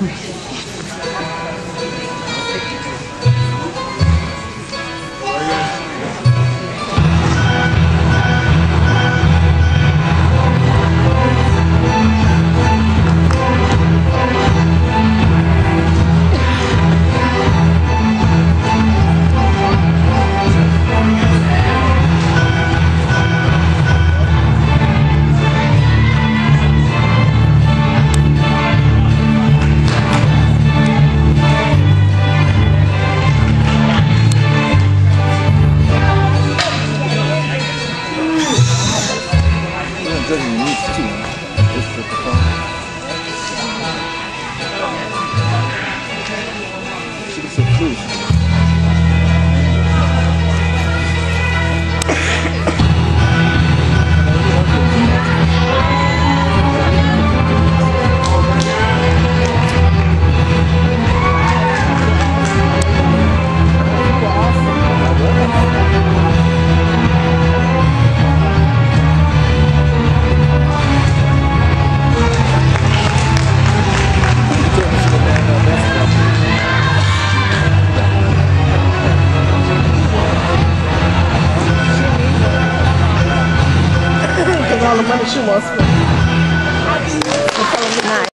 Right. doesn't need steam. Just put the a food. falo, mas eu te mostro.